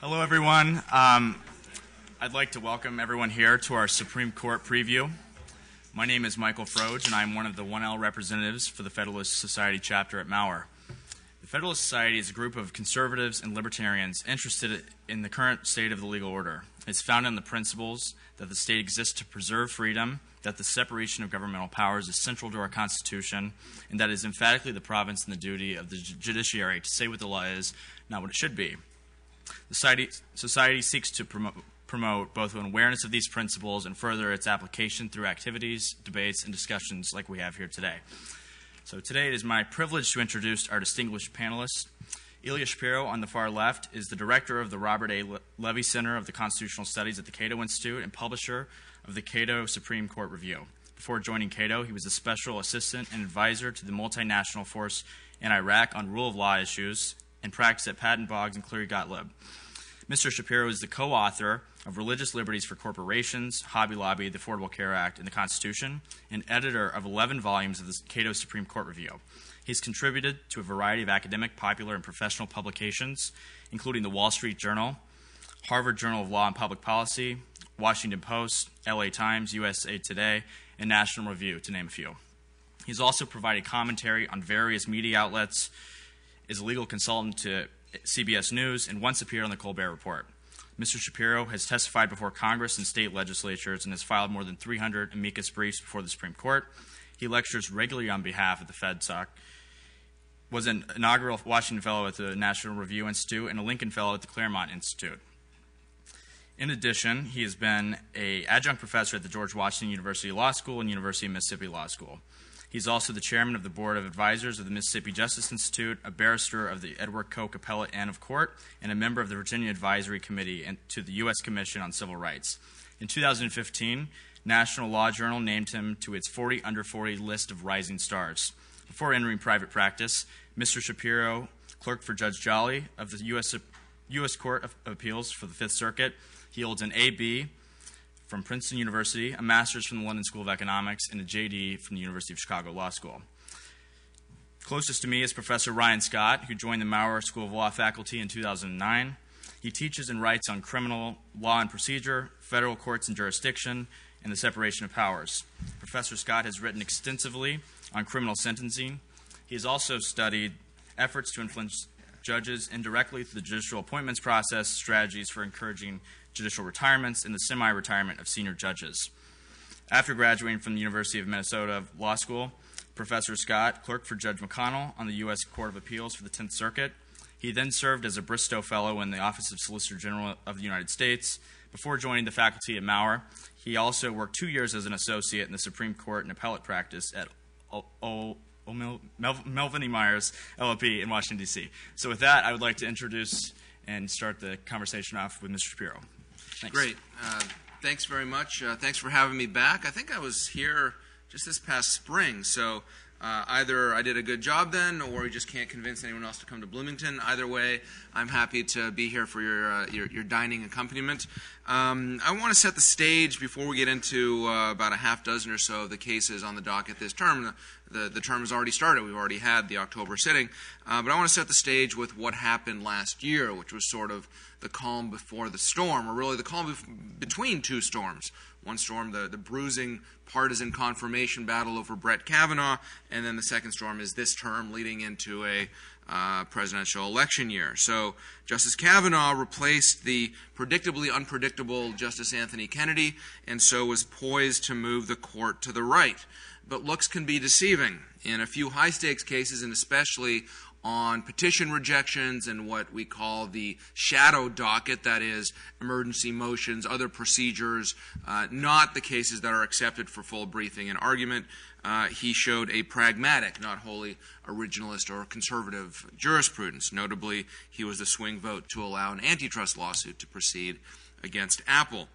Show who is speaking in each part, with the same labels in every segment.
Speaker 1: Hello, everyone. Um, I'd like to welcome everyone here to our Supreme Court preview. My name is Michael Froge, and I'm one of the 1L representatives for the Federalist Society chapter at Maurer. The Federalist Society is a group of conservatives and libertarians interested in the current state of the legal order. It's founded on the principles that the state exists to preserve freedom, that the separation of governmental powers is central to our Constitution, and that it is emphatically the province and the duty of the judiciary to say what the law is, not what it should be. The society, society seeks to promote, promote both an awareness of these principles and further its application through activities, debates, and discussions like we have here today. So today it is my privilege to introduce our distinguished panelists. Ilya Shapiro, on the far left, is the director of the Robert A. Levy Center of the Constitutional Studies at the Cato Institute and publisher of the Cato Supreme Court Review. Before joining Cato, he was a special assistant and advisor to the multinational force in Iraq on rule of law issues and practiced at Patton Boggs and Cleary Gottlieb. Mr. Shapiro is the co author of Religious Liberties for Corporations, Hobby Lobby, the Affordable Care Act, and the Constitution, and editor of 11 volumes of the Cato Supreme Court Review. He's contributed to a variety of academic, popular, and professional publications, including the Wall Street Journal, Harvard Journal of Law and Public Policy, Washington Post, LA Times, USA Today, and National Review, to name a few. He's also provided commentary on various media outlets, is a legal consultant to CBS News, and once appeared on the Colbert Report. Mr. Shapiro has testified before Congress and state legislatures and has filed more than 300 amicus briefs before the Supreme Court. He lectures regularly on behalf of the FedSoc, was an inaugural Washington Fellow at the National Review Institute and a Lincoln Fellow at the Claremont Institute. In addition, he has been a adjunct professor at the George Washington University Law School and University of Mississippi Law School. He's also the chairman of the board of advisors of the Mississippi Justice Institute, a barrister of the Edward Coke Appellate Inn of Court, and a member of the Virginia Advisory Committee to the U.S. Commission on Civil Rights. In 2015, National Law Journal named him to its 40 under 40 list of rising stars. Before entering private practice, Mr. Shapiro clerked for Judge Jolly of the U.S. U.S. Court of Appeals for the Fifth Circuit. He holds an A.B from Princeton University, a master's from the London School of Economics, and a JD from the University of Chicago Law School. Closest to me is Professor Ryan Scott, who joined the Maurer School of Law faculty in 2009. He teaches and writes on criminal law and procedure, federal courts and jurisdiction, and the separation of powers. Professor Scott has written extensively on criminal sentencing. He has also studied efforts to influence judges indirectly through the judicial appointments process, strategies for encouraging judicial retirements, and the semi retirement of senior judges. After graduating from the University of Minnesota Law School, Professor Scott clerked for Judge McConnell on the U.S. Court of Appeals for the Tenth Circuit. He then served as a Bristow Fellow in the Office of Solicitor General of the United States. Before joining the faculty at Maurer, he also worked two years as an associate in the Supreme Court and appellate practice at o- o- o- Mel- Melvin E. Myers LLP in Washington, D.C. So, with that, I would like to introduce and start the conversation off with Mr. Shapiro. Thanks.
Speaker 2: Great. Uh, thanks very much. Uh, thanks for having me back. I think I was here just this past spring, so uh, either I did a good job then, or we just can't convince anyone else to come to Bloomington. Either way, I'm happy to be here for your uh, your, your, dining accompaniment. Um, I want to set the stage before we get into uh, about a half dozen or so of the cases on the docket this term. The, the term has already started. We've already had the October sitting. Uh, but I want to set the stage with what happened last year, which was sort of the calm before the storm, or really the calm between two storms. One storm, the, the bruising partisan confirmation battle over Brett Kavanaugh, and then the second storm is this term leading into a uh, presidential election year. So Justice Kavanaugh replaced the predictably unpredictable Justice Anthony Kennedy, and so was poised to move the court to the right. But looks can be deceiving. In a few high stakes cases, and especially on petition rejections and what we call the shadow docket, that is, emergency motions, other procedures, uh, not the cases that are accepted for full briefing and argument. Uh, he showed a pragmatic, not wholly originalist or conservative jurisprudence. Notably, he was the swing vote to allow an antitrust lawsuit to proceed against Apple.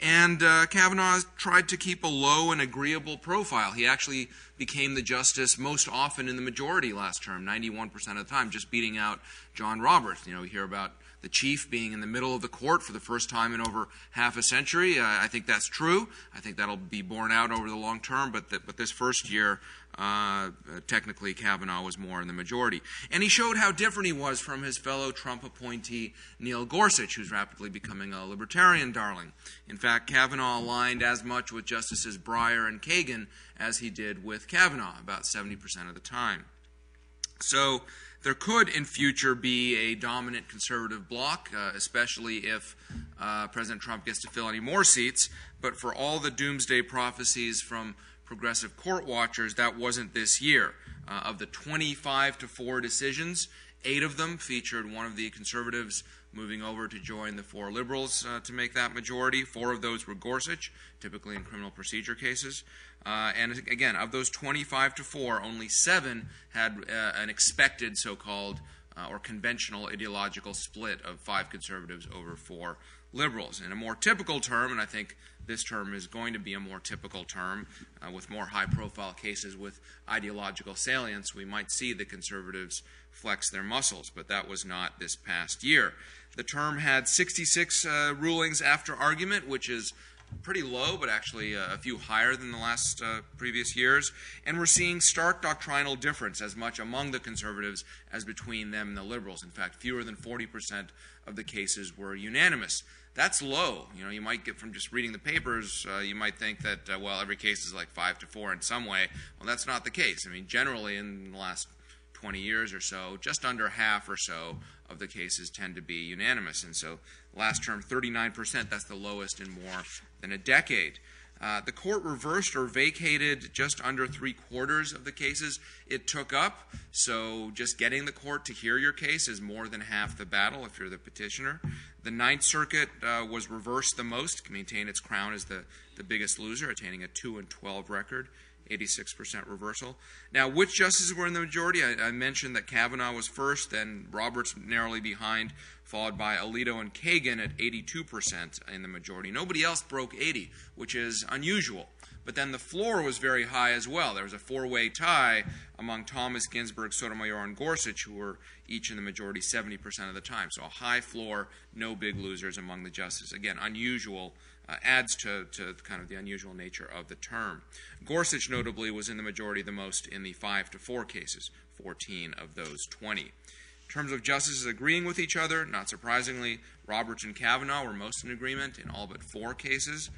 Speaker 2: And uh, Kavanaugh tried to keep a low and agreeable profile. He actually became the justice most often in the majority last term, 91% of the time, just beating out John Roberts. You know, we hear about the chief being in the middle of the court for the first time in over half a century. Uh, I think that's true. I think that'll be borne out over the long term, but, the, but this first year, uh, technically Kavanaugh was more in the majority. And he showed how different he was from his fellow Trump appointee Neil Gorsuch, who's rapidly becoming a libertarian darling. In fact, Kavanaugh aligned as much with Justices Breyer and Kagan as he did with Kavanaugh, about 70% of the time. So there could in future be a dominant conservative bloc, uh, especially if uh, President Trump gets to fill any more seats. But for all the doomsday prophecies from progressive court watchers, that wasn't this year. Uh, of the 25 to 4 decisions, eight of them featured one of the conservatives moving over to join the four liberals uh, to make that majority. Four of those were Gorsuch, typically in criminal procedure cases. Uh, and again, of those 25 to 4, only seven had uh, an expected so called uh, or conventional ideological split of five conservatives over four liberals. In a more typical term, and I think this term is going to be a more typical term uh, with more high profile cases with ideological salience, we might see the conservatives flex their muscles, but that was not this past year. The term had 66 uh, rulings after argument, which is pretty low, but actually uh, a few higher than the last uh, previous years. And we're seeing stark doctrinal difference as much among the conservatives as between them and the liberals. In fact, fewer than 40% of the cases were unanimous. That's low. You know, you might get from just reading the papers, uh, you might think that, uh, well, every case is like five to four in some way. Well, that's not the case. I mean, generally in the last 20 years or so, just under half or so of the cases tend to be unanimous. And so last term, 39%, that's the lowest in more than a decade. Uh, the court reversed or vacated just under three quarters of the cases it took up. So, just getting the court to hear your case is more than half the battle if you're the petitioner. The Ninth Circuit uh, was reversed the most, to maintain its crown as the, the biggest loser, attaining a 2 and 12 record. 86% reversal. Now, which justices were in the majority? I, I, mentioned that Kavanaugh was first, then Roberts narrowly behind, followed by Alito and Kagan at 82% in the majority. Nobody else broke 80, which is unusual. But then the floor was very high as well. There was a four way tie among Thomas, Ginsburg, Sotomayor, and Gorsuch, who were each in the majority 70% of the time. So a high floor, no big losers among the justices. Again, unusual uh, adds to, to kind of the unusual nature of the term. Gorsuch, notably, was in the majority the most in the 5 to 4 cases, 14 of those 20. In terms of justices agreeing with each other, not surprisingly, Roberts and Kavanaugh were most in agreement in all but four cases.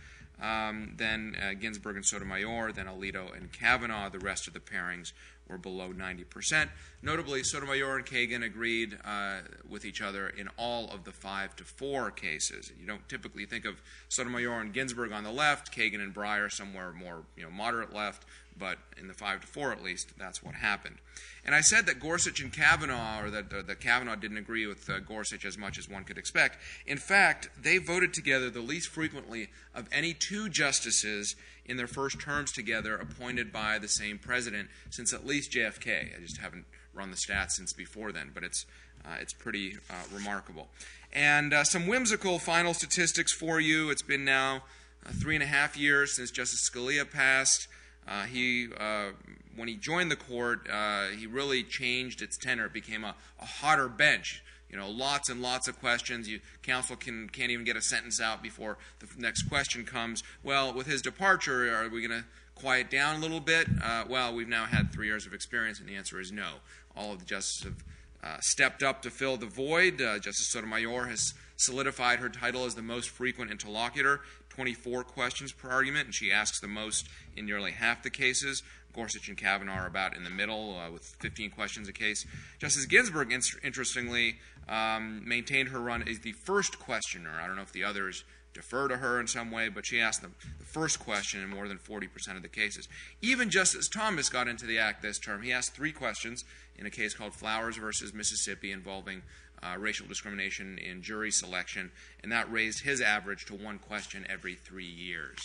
Speaker 2: Um, then uh, Ginsburg and Sotomayor, then Alito and Kavanaugh. The rest of the pairings were below 90%. Notably, Sotomayor and Kagan agreed uh, with each other in all of the five to four cases. You don't typically think of Sotomayor and Ginsburg on the left, Kagan and Breyer somewhere more you know, moderate left, but in the five to four at least, that's what happened. And I said that Gorsuch and Kavanaugh, or that, uh, that Kavanaugh didn't agree with uh, Gorsuch as much as one could expect. In fact, they voted together the least frequently of any two justices in their first terms together appointed by the same president since at least JFK. I just haven't run the stats since before then, but it's, uh, it's pretty uh, remarkable. And uh, some whimsical final statistics for you. It's been now uh, three and a half years since Justice Scalia passed. Uh, he, uh, when he joined the court, he really changed its tenor. It became a, a hotter bench you know, lots and lots of questions. You, counsel can, can't even get a sentence out before the next question comes. Well, with his departure, are we going to quiet down a little bit? Uh, well, we've now had three years of experience, and the answer is no. All of the justices have uh, stepped up to fill the void. Uh, Justice Sotomayor has solidified her title as the most frequent interlocutor, 24 questions per argument, and she asks the most in nearly half the cases. Gorsuch and Kavanaugh are about in the middle uh, with 15 questions a case. Justice Ginsburg, in- interestingly, um, maintained her run as the first questioner. I don't know if the others defer to her in some way, but she asked the, the first question in more than 40% of the cases. Even Justice Thomas got into the act this term. He asked three questions in a case called Flowers versus Mississippi involving uh, racial discrimination in jury selection, and that raised his average to one question every three years.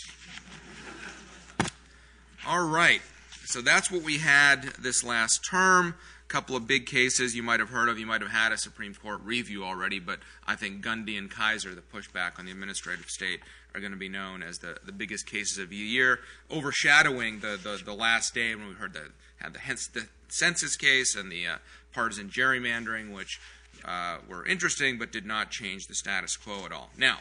Speaker 2: All right. So that's what we had this last term. A couple of big cases you might have heard of. You might have had a Supreme Court review already, but I think Gundy and Kisor, the pushback on the administrative state, are going to be known as the, the biggest cases of the year, overshadowing the, the, the last day when we heard the had the, the census case and the uh, partisan gerrymandering, which uh, were interesting but did not change the status quo at all. Now,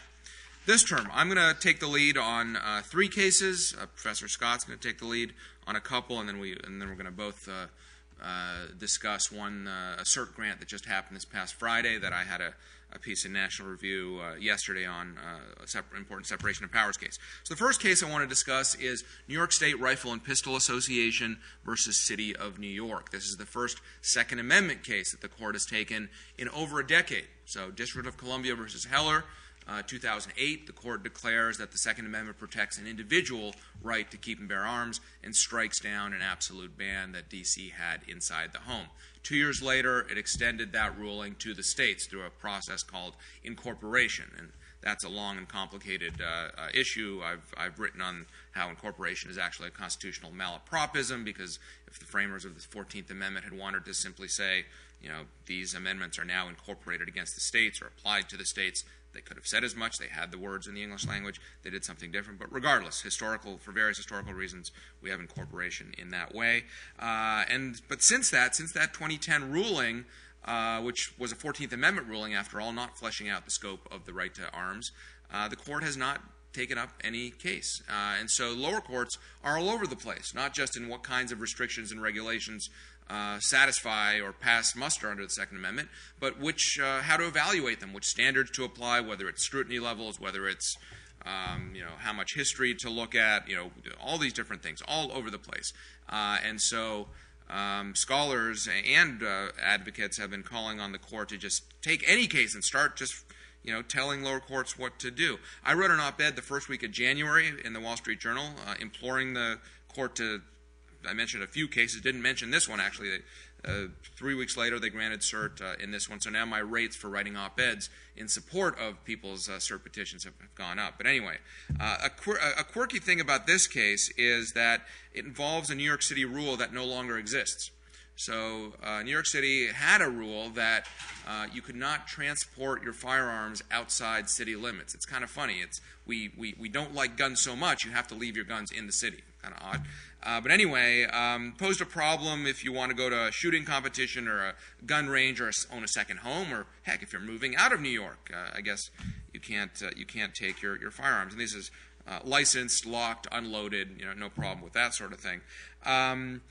Speaker 2: this term, I'm going to take the lead on uh, three cases. Uh, Professor Scott's going to take the lead on a couple, and then we and then we're going to both uh, uh, discuss one uh, a cert grant that just happened this past Friday that I had a, a piece in National Review uh, yesterday on uh, a separ- important separation of powers case. So the first case I want to discuss is New York State Rifle and Pistol Association versus City of New York. This is the first Second Amendment case that the court has taken in over a decade. So District of Columbia versus Heller. Uh, 2008, the court declares that the Second Amendment protects an individual right to keep and bear arms and strikes down an absolute ban that D.C. had inside the home. Two years later, it extended that ruling to the states through a process called incorporation. And that's a long and complicated uh, uh, issue. I've, I've written on how incorporation is actually a constitutional malapropism because if the framers of the 14th Amendment had wanted to simply say, you know, these amendments are now incorporated against the states or applied to the states, they could have said as much. They had the words in the English language. They did something different. But regardless, historical for various historical reasons, we have incorporation in that way. Uh, and but since that, since that 2010 ruling, uh, which was a 14th Amendment ruling after all, not fleshing out the scope of the right to arms, uh, the court has not taken up any case. Uh, and so lower courts are all over the place, not just in what kinds of restrictions and regulations uh, satisfy or pass muster under the Second Amendment, but which uh, how to evaluate them, which standards to apply, whether it's scrutiny levels, whether it's um, you know how much history to look at, you know all these different things, all over the place. Uh, and so um, scholars and uh, advocates have been calling on the court to just take any case and start just you know, telling lower courts what to do. I wrote an op-ed the first week of January in the Wall Street Journal, uh, imploring the court to I mentioned a few cases, didn't mention this one actually. Uh, three weeks later, they granted cert uh, in this one. So now my rates for writing op eds in support of people's uh, cert petitions have, have, gone up. But anyway, uh, a, quir- a, quirky thing about this case is that it involves a New York City rule that no longer exists. So uh, New York City had a rule that uh, you could not transport your firearms outside city limits. It's kind of funny. It's we, we, we don't like guns so much, you have to leave your guns in the city. Kind of odd. Uh, but anyway, um, posed a problem if you want to go to a shooting competition or a gun range or own a second home, or heck, if you're moving out of New York, uh, I guess you can't uh, you can't take your, your firearms. And this is uh, licensed, locked, unloaded. You know, no problem with that sort of thing. Um,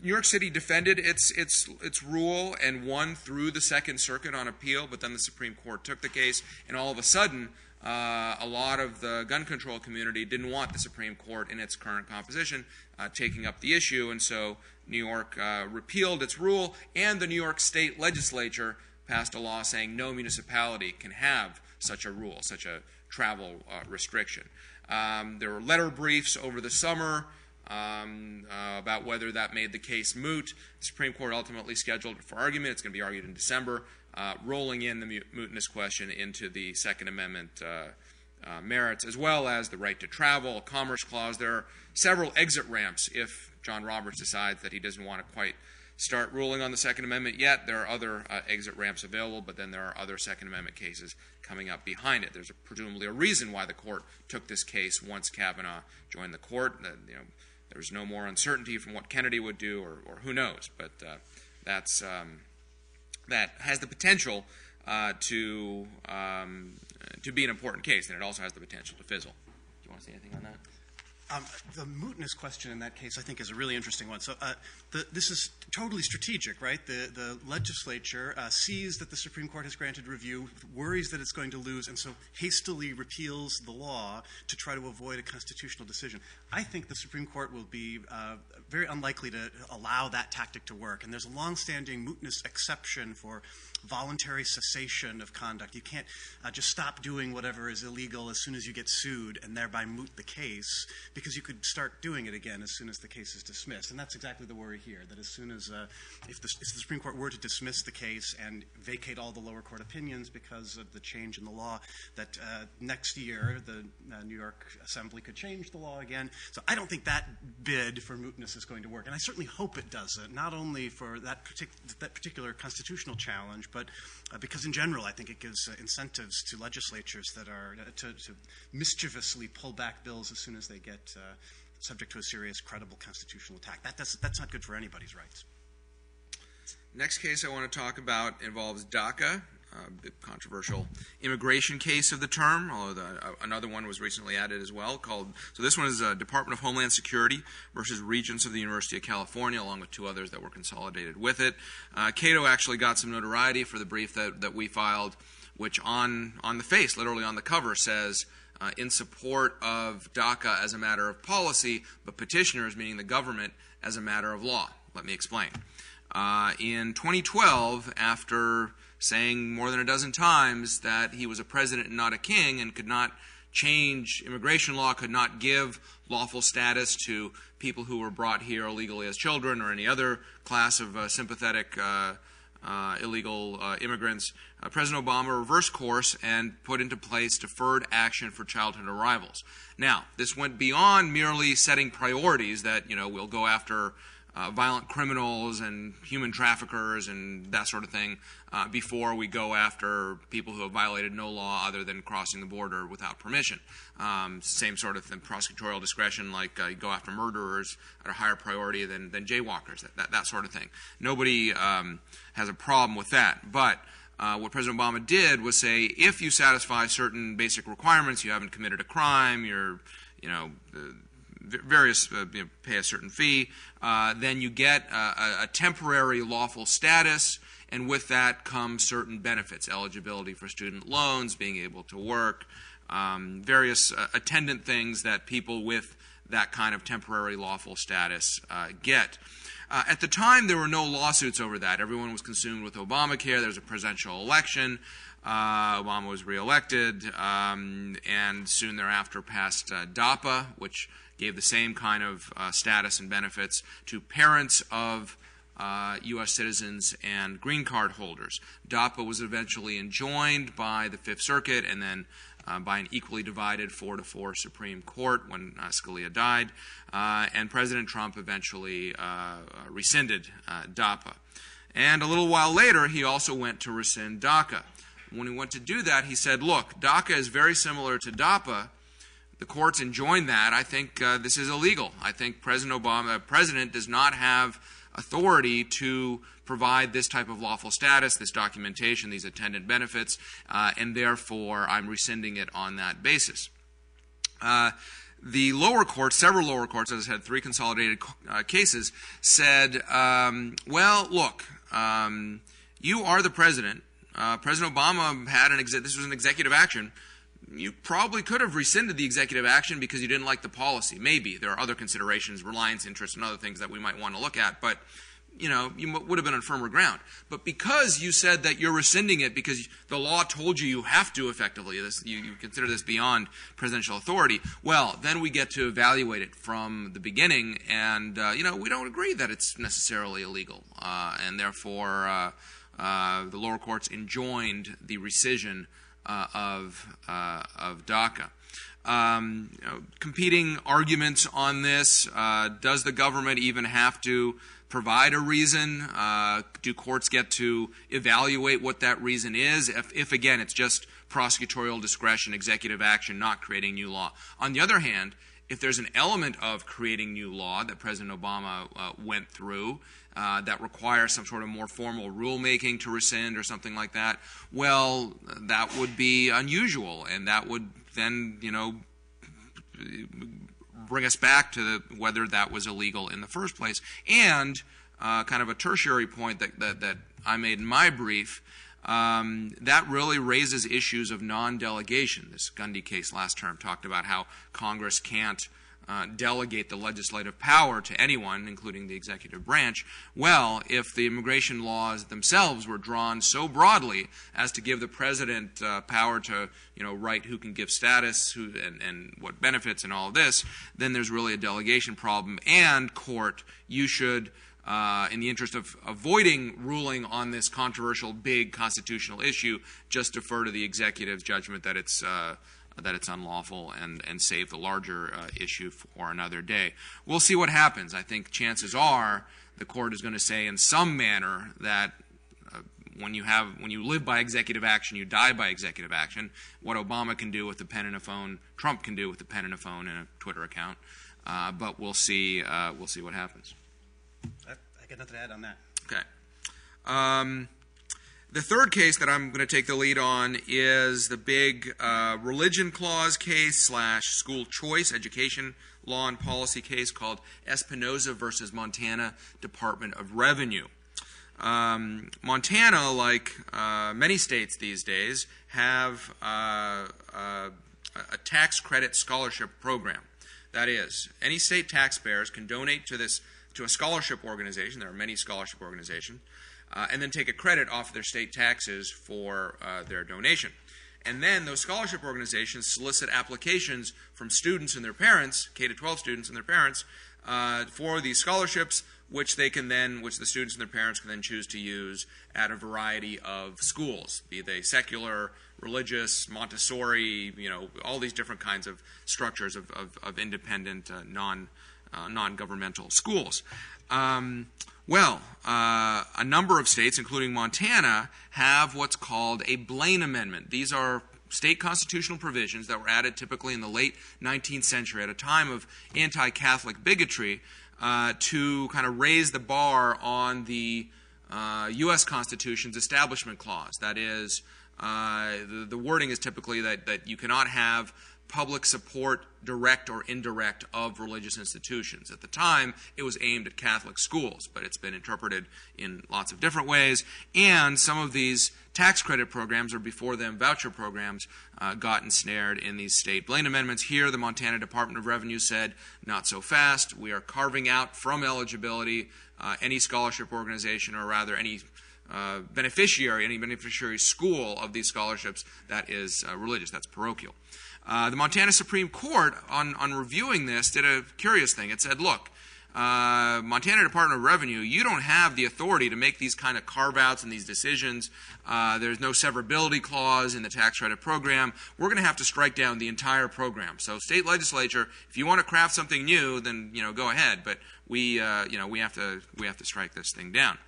Speaker 2: New York City defended its its its rule and won through the Second Circuit on appeal, but then the Supreme Court took the case, and all of a sudden uh, a lot of the gun control community didn't want the Supreme Court in its current composition uh, taking up the issue, and so New York uh, repealed its rule, and the New York State legislature passed a law saying no municipality can have such a rule, such a travel uh, restriction. Um, there were letter briefs over the summer. Um, uh, about whether that made the case moot. The Supreme Court ultimately scheduled it for argument. It's going to be argued in December rolling in the mootness question into the Second Amendment uh, uh, merits, as well as the right to travel, Commerce Clause. There are several exit ramps if John Roberts decides that he doesn't want to quite start ruling on the Second Amendment yet. There are other uh, exit ramps available, but then there are other Second Amendment cases coming up behind it. There's a, presumably a reason why the court took this case once Kavanaugh joined the court. Uh, you know, there's no more uncertainty from what Kennedy would do, or, or who knows. But uh, that's um, that has the potential uh, to um, to be an important case, and it also has the potential to fizzle. Do you want to say anything on that?
Speaker 3: Um, the mootness question in that case, I think, is a really interesting one. So, uh, this is totally strategic, right? The, the legislature uh, sees that the Supreme Court has granted review, worries that it's going to lose, and so hastily repeals the law to try to avoid a constitutional decision. I think the Supreme Court will be uh, very unlikely to allow that tactic to work. And there's a longstanding mootness exception for voluntary cessation of conduct. You can't uh, just stop doing whatever is illegal as soon as you get sued and thereby moot the case because you could start doing it again as soon as the case is dismissed. And that's exactly the worry here that as soon as, uh, if, the, if, the, Supreme Court were to dismiss the case and vacate all the lower court opinions because of the change in the law, that uh, next year the uh, New York Assembly could change the law again. So I don't think that bid for mootness is going to work. And I certainly hope it doesn't, not only for that, partic- that particular constitutional challenge, but uh, because in general, I think it gives uh, incentives to legislatures that are uh, to, to, mischievously pull back bills as soon as they get uh, subject to a serious, credible constitutional attack. That, that's, that's not good for anybody's rights.
Speaker 2: Next case I want to talk about involves DACA, a controversial immigration case of the term, although the, uh, another one was recently added as well. Called so this one is uh, Department of Homeland Security versus Regents of the University of California, along with two others that were consolidated with it. Uh, Cato actually got some notoriety for the brief that, that we filed, which on on the face, literally on the cover, says. Uh, in support of DACA as a matter of policy, but petitioners, meaning the government, as a matter of law. Let me explain. Uh, in 2012, after saying more than a dozen times that he was a president and not a king and could not change immigration law, could not give lawful status to people who were brought here illegally as children or any other class of uh, sympathetic uh, uh, illegal uh, immigrants, uh, President Obama reversed course and put into place deferred action for childhood arrivals. Now, this went beyond merely setting priorities that, you know, we'll go after uh, violent criminals and human traffickers and that sort of thing uh, before we go after people who have violated no law other than crossing the border without permission. Um, same sort of thing, prosecutorial discretion, like uh, go after murderers at a higher priority than, than jaywalkers, that, that, that sort of thing. Nobody um, has a problem with that. But uh, what President Obama did was say, if you satisfy certain basic requirements, you haven't committed a crime, you're, you know, various uh, you know, pay a certain fee, uh, then you get a, a, temporary lawful status, and with that come certain benefits: eligibility for student loans, being able to work, um, various uh, attendant things that people with that kind of temporary lawful status uh, get. Uh, at the time, there were no lawsuits over that. Everyone was consumed with Obamacare. There was a presidential election. Uh, Obama was reelected, um, and soon thereafter passed DAPA, which gave the same kind of uh, status and benefits to parents of uh, U.S. citizens and green card holders. DAPA was eventually enjoined by the Fifth Circuit and then uh, by an equally divided 4 to 4 Supreme Court when uh, Scalia died. Uh, and President Trump eventually uh, rescinded DAPA. And a little while later, he also went to rescind DACA. When he went to do that, he said, Look, DACA is very similar to DAPA the courts enjoined that, I think uh, this is illegal. I think President Obama, the president, does not have authority to provide this type of lawful status, this documentation, these attendant benefits, uh, and therefore I'm rescinding it on that basis. Uh, the lower courts, several lower courts, as I said, three consolidated uh, cases, said, um, well, look, um, you are the president. Uh, president Obama had an, ex- this was an executive action you probably could have rescinded the executive action because you didn't like the policy. Maybe there are other considerations, reliance interests, and other things that we might want to look at. But you know, you would have been on firmer ground. But because you said that you're rescinding it because the law told you you have to effectively, this, you, you, consider this beyond presidential authority, well, then we get to evaluate it from the beginning. And, uh, you know, we don't agree that it's necessarily illegal. Uh, and therefore, uh, uh the lower courts enjoined the rescission uh, of, uh, of DACA. Um, you know, competing arguments on this. Uh, does the government even have to provide a reason? Uh, do courts get to evaluate what that reason is? If, if, again, it's just prosecutorial discretion, executive action, not creating new law. On the other hand, if there's an element of creating new law that President Obama uh, went through, uh, that require some sort of more formal rulemaking to rescind or something like that, well, that would be unusual, and that would then, you know, bring us back to the, whether that was illegal in the first place. And uh, kind of a tertiary point that, that, that I made in my brief. Um, that really raises issues of non delegation. This Gundy case last term talked about how Congress can't uh, delegate the legislative power to anyone, including the executive branch. Well, if the immigration laws themselves were drawn so broadly as to give the president uh, power to, you know, write who can give status who, and, and what benefits and all of this, then there's really a delegation problem. And court, you should. Uh, in the interest of avoiding ruling on this controversial big constitutional issue, just defer to the executive's judgment that it's uh, that it's unlawful and, and save the larger uh, issue for another day. We'll see what happens. I think chances are the court is going to say in some manner that uh, when you have when you live by executive action, you die by executive action. What Obama can do with a pen and a phone, Trump can do with a pen and a phone and a Twitter account. Uh, but we'll see. Uh, we'll see what happens.
Speaker 3: I, I got nothing to add on that.
Speaker 2: Okay. Um, the third case that I'm going to take the lead on is the big uh, religion clause case slash school choice education law and policy case called Espinoza versus Montana Department of Revenue. Um, Montana, like uh, many states these days, have uh, uh, a tax credit scholarship program. That is, any state taxpayers can donate to this to a scholarship organization. There are many scholarship organizations, uh, and then take a credit off of their state taxes for uh, their donation. And then those scholarship organizations solicit applications from students and their parents, K to 12 students and their parents, uh, for these scholarships, which they can then, which the students and their parents can then choose to use at a variety of schools, be they secular, religious, Montessori, you know, all these different kinds of structures of, of, of independent, uh, non uh, non governmental schools. Um, well, uh, a number of states, including Montana, have what's called a Blaine Amendment. These are state constitutional provisions that were added typically in the late 19th century at a time of anti Catholic bigotry uh, to kind of raise the bar on the uh, U.S. Constitution's Establishment Clause. That is, uh, the, the, wording is typically that, that you cannot have public support, direct or indirect, of religious institutions. At the time, it was aimed at Catholic schools, but it's been interpreted in lots of different ways. And some of these tax credit programs, or before them voucher programs, uh, got ensnared in these state Blaine amendments. Here, the Montana Department of Revenue said, not so fast. We are carving out from eligibility uh, any scholarship organization, or rather, any uh, beneficiary, any beneficiary school of these scholarships that is uh, religious, that's parochial. Uh, the Montana Supreme Court, on, on reviewing this, did a curious thing. It said, look, uh, Montana Department of Revenue, you don't have the authority to make these kind of carve outs and these decisions. Uh, there's no severability clause in the tax credit program. We're going to have to strike down the entire program. So, state legislature, if you want to craft something new, then you know go ahead. But we, uh, you know, we have to we have to strike this thing down.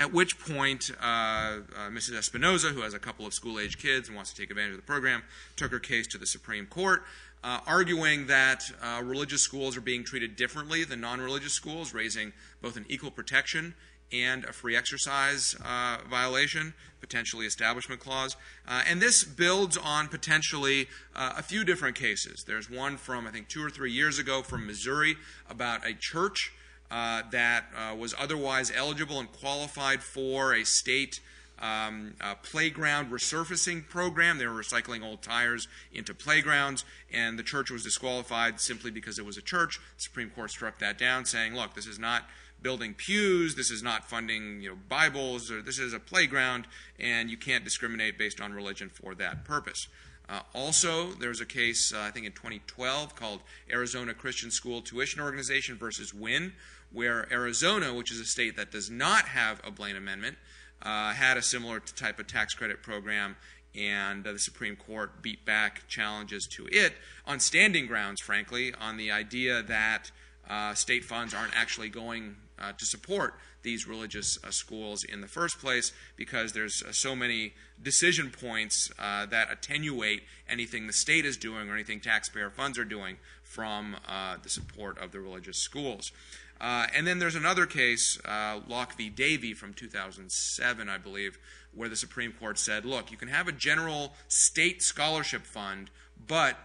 Speaker 2: At which point, uh, uh, Mrs. Espinoza, who has a couple of school age kids and wants to take advantage of the program, took her case to the Supreme Court, uh, arguing that uh, religious schools are being treated differently than non religious schools, raising both an equal protection and a free exercise uh, violation, potentially establishment clause. Uh, and this builds on potentially a few different cases. There's one from, I think, two or three years ago from Missouri about a church uh, that uh, was otherwise eligible and qualified for a state um, uh, playground resurfacing program. They were recycling old tires into playgrounds, and the church was disqualified simply because it was a church. The Supreme Court struck that down, saying, look, this is not building pews, this is not funding you know, Bibles, or this is a playground, and you can't discriminate based on religion for that purpose. Uh, also, there's a case, uh, I think in 2012, called Arizona Christian School Tuition Organization versus Winn, where Arizona, which is a state that does not have a Blaine Amendment, uh, had a similar type of tax credit program, and uh, the Supreme Court beat back challenges to it on standing grounds, frankly, on the idea that uh, state funds aren't actually going uh, to support these religious uh, schools in the first place because there's uh, so many decision points uh, that attenuate anything the state is doing or anything taxpayer funds are doing from uh, the support of the religious schools. Uh, and then there's another case, Locke v. Davey from 2007, I believe, where the Supreme Court said, look, you can have a general state scholarship fund, but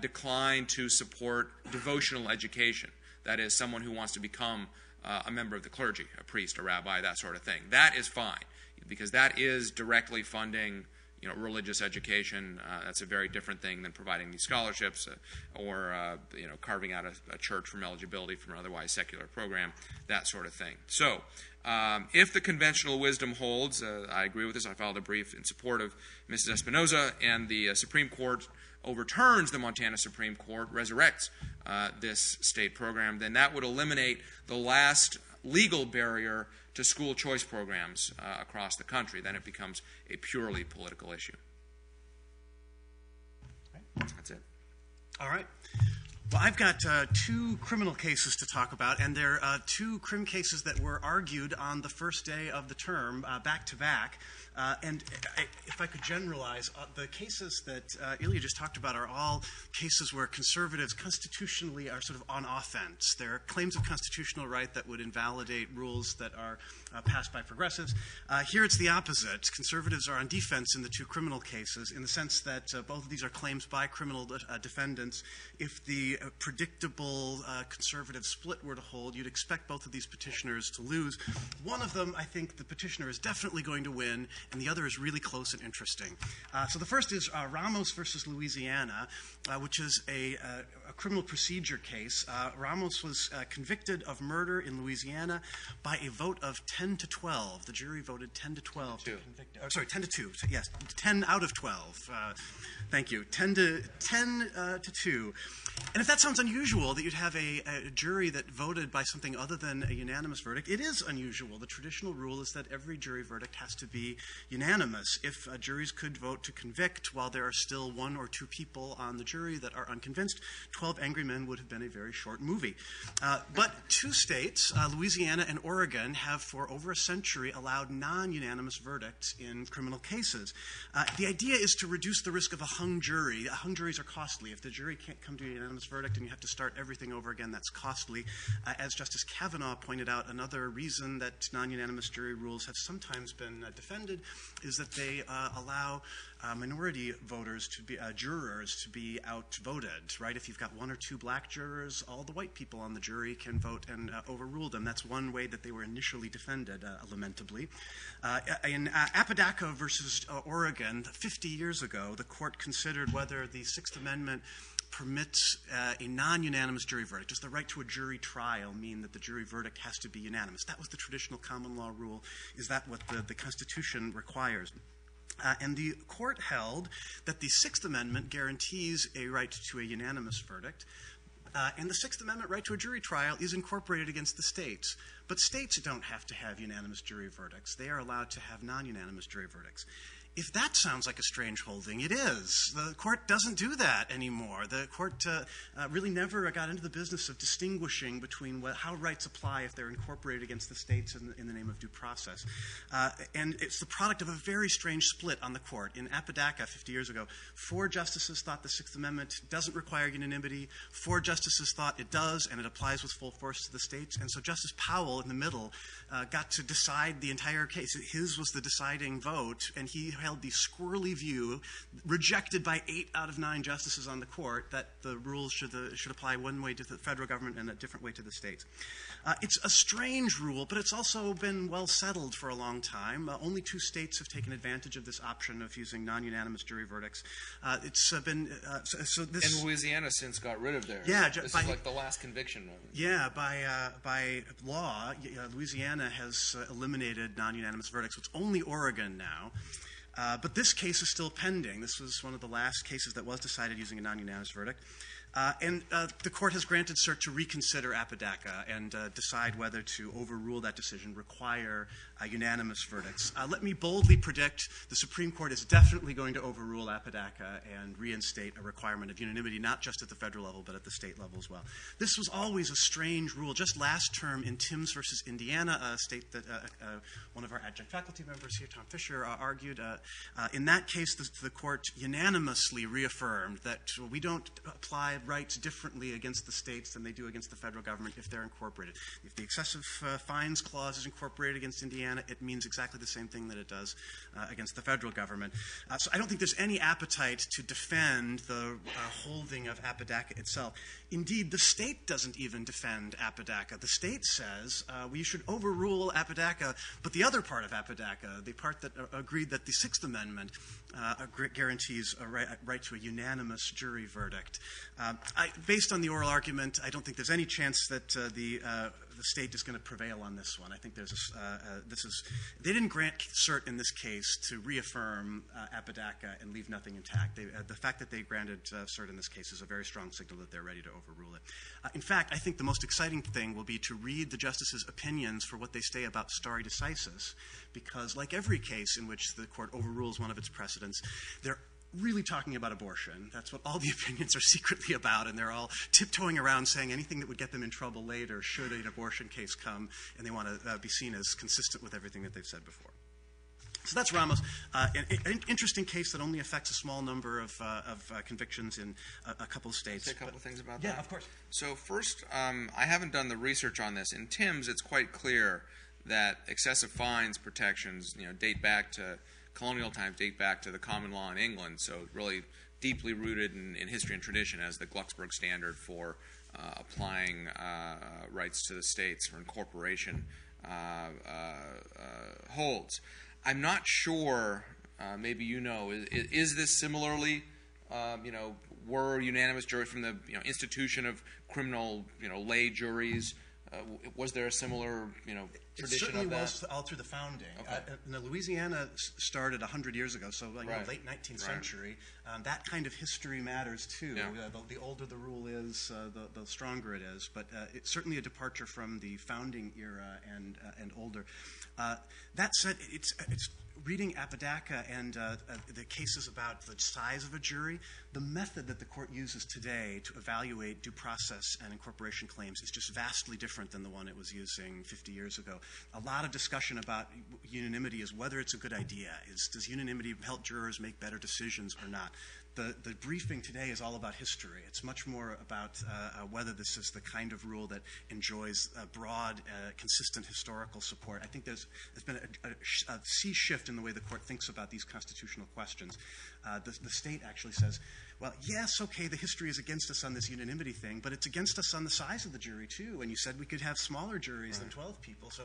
Speaker 2: decline to support devotional education. That is, someone who wants to become a member of the clergy, a priest, a rabbi, that sort of thing. That is fine, because that is directly funding you know, religious education. Uh, that's a very different thing than providing these scholarships uh, or, uh, you know, carving out a, a, church from eligibility from an otherwise secular program, that sort of thing. So, um, if the conventional wisdom holds, uh, I agree with this. I filed a brief in support of Mrs. Espinoza, and the uh, Supreme Court overturns the Montana Supreme Court, resurrects uh, this state program, then that would eliminate the last legal barrier to school choice programs uh, across the country. Then it becomes a purely political issue. That's it.
Speaker 3: All right. Well, I've got uh, two criminal cases to talk about, and they're uh, two crim cases that were argued on the first day of the term, uh, back to back. Uh, and I, if I could generalize, uh, the cases that uh, Ilya just talked about are all cases where conservatives constitutionally are sort of on offense. They're claims of constitutional right that would invalidate rules that are uh, passed by progressives. Uh, here it's the opposite. Conservatives are on defense in the two criminal cases in the sense that uh, both of these are claims by criminal de- defendants. If the predictable conservative split were to hold, you'd expect both of these petitioners to lose. One of them, I think the petitioner is definitely going to win, and the other is really close and interesting. Uh, so the first is uh, Ramos versus Louisiana, uh, which is a, a, criminal procedure case. Uh, Ramos was uh, convicted of murder in Louisiana by a vote of 10 to 12. The jury voted 10 to 12
Speaker 2: to
Speaker 3: convict. Oh, sorry, 10 to 2. Yes, 10 out of 12. thank you. 10 to 10 to 2. And if that sounds unusual, that you'd have a, jury that voted by something other than a unanimous verdict, it is unusual. The traditional rule is that every jury verdict has to be unanimous. If uh, juries could vote to convict while there are still one or two people on the jury that are unconvinced, 12 Of angry Men would have been a very short movie. Uh, but two states, uh, Louisiana and Oregon, have for over a century allowed non unanimous verdicts in criminal cases. Uh, the idea is to reduce the risk of a hung jury. Hung juries are costly. If the jury can't come to a unanimous verdict and you have to start everything over again, that's costly. Uh, as Justice Kavanaugh pointed out, another reason that non unanimous jury rules have sometimes been uh, defended is that they uh, allow uh, minority voters to be uh, jurors to be outvoted. Right? If you've got one or two black jurors, all the white people on the jury can vote and uh, overrule them. That's one way that they were initially defended, uh, lamentably. Uh, in Apodaca versus Oregon, 50 years ago, the court considered whether the Sixth Amendment permits uh, a non unanimous jury verdict. Does the right to a jury trial mean that the jury verdict has to be unanimous? That was the traditional common law rule. Is that what the, the Constitution requires? Uh, and the court held that the Sixth Amendment guarantees a right to a unanimous verdict. Uh, and the Sixth Amendment right to a jury trial is incorporated against the states. But states don't have to have unanimous jury verdicts, they are allowed to have non unanimous jury verdicts. If that sounds like a strange holding, it is. The court doesn't do that anymore. The court uh, uh, really never got into the business of distinguishing between what, how rights apply if they're incorporated against the states in, in the name of due process. Uh, and it's the product of a very strange split on the court. In Apodaca 50 years ago, four justices thought the Sixth Amendment doesn't require unanimity, four justices thought it does and it applies with full force to the states. And so Justice Powell in the middle uh, got to decide the entire case. His was the deciding vote, and he held the squirrely view, rejected by eight out of nine justices on the court, that the rules should, uh, should apply one way to the federal government and a different way to the states. Uh, it's a strange rule, but it's also been well settled for a long time. Uh, only two states have taken advantage of this option of using non unanimous jury verdicts. Uh, it's uh, been. So, so, this.
Speaker 2: And Louisiana since got rid of theirs.
Speaker 3: Yeah,
Speaker 2: this
Speaker 3: by,
Speaker 2: is like the last conviction.
Speaker 3: Yeah, by, by law, Louisiana has eliminated non unanimous verdicts. It's only Oregon now. Uh, but this case is still pending. This was one of the last cases that was decided using a non unanimous verdict. Uh, and uh, the court has granted cert to reconsider Apodaca and decide whether to overrule that decision, require unanimous verdicts. Uh, let me boldly predict the Supreme Court is definitely going to overrule Apodaca and reinstate a requirement of unanimity, not just at the federal level, but at the state level as well. This was always a strange rule. Just last term in Timbs versus Indiana, a state that uh, one of our adjunct faculty members here, Tom Fisher, argued, in that case, the, the court unanimously reaffirmed that we don't apply rights differently against the states than they do against the federal government if they're incorporated. If the excessive uh, fines clause is incorporated against Indiana, it means exactly the same thing that it does uh, against the federal government. Uh, so I don't think there's any appetite to defend the uh, holding of Apodaca itself. Indeed, the state doesn't even defend Apodaca. The state says we should overrule Apodaca, but the other part of Apodaca, the part that agreed that the Sixth Amendment guarantees a right, to a unanimous jury verdict, um, based on the oral argument, I don't think there's any chance that uh, the, uh, the state is going to prevail on this one. I think there's a, uh, uh, this is they didn't grant cert in this case to reaffirm uh, Apodaca and leave nothing intact. They, the fact that they granted cert in this case is a very strong signal that they're ready to overrule it. in fact, I think the most exciting thing will be to read the justices' opinions for what they say about stare decisis, because like every case in which the court overrules one of its precedents, there really talking about abortion. That's what all the opinions are secretly about, and they're all tiptoeing around saying anything that would get them in trouble later should an abortion case come, and they want to uh, be seen as consistent with everything that they've said before. So that's Ramos. Uh, an, an, interesting case that only affects a small number of, uh, of uh, convictions in a, a, couple of states.
Speaker 2: Say a couple but, things about
Speaker 3: yeah,
Speaker 2: that.
Speaker 3: Yeah, of course.
Speaker 2: So first, um, I haven't done the research on this. In Timbs, it's quite clear that excessive fines protections, you know, date back to colonial times, date back to the common law in England. So really deeply rooted in, in history and tradition as the Glucksberg standard for uh, applying uh, rights to the states for incorporation uh, uh, holds. I'm not sure. Uh, maybe you know. Is, is this similarly? Um, you know, were unanimous juries from the you know, institution of criminal you know lay juries? Uh, was there a similar, you know, tradition
Speaker 3: it certainly
Speaker 2: of that?
Speaker 3: was all through the founding.
Speaker 2: Okay.
Speaker 3: Uh, Louisiana started 100 years ago, so like,
Speaker 2: right.
Speaker 3: know, late 19th
Speaker 2: right.
Speaker 3: century. Um, that kind of history matters too.
Speaker 2: Yeah.
Speaker 3: Uh, the, the, older the rule is, uh, the, the, stronger it is. But uh, it's certainly a departure from the founding era and uh, and older. that said, it's it's reading Apodaca and uh, uh, the cases about the size of a jury, the method that the court uses today to evaluate due process and incorporation claims is just vastly different than the one it was using 50 years ago. A lot of discussion about unanimity is whether it's a good idea. Is, does unanimity help jurors make better decisions or not? The, the briefing today is all about history. It's much more about uh, uh, whether this is the kind of rule that enjoys broad, uh, consistent historical support. I think there's, there's been a, a, a, sea shift in the way the court thinks about these constitutional questions. Uh, the, the state actually says, well, yes, okay, the history is against us on this unanimity thing, but it's against us on the size of the jury too. And you said we could have smaller juries right. than 12 people. So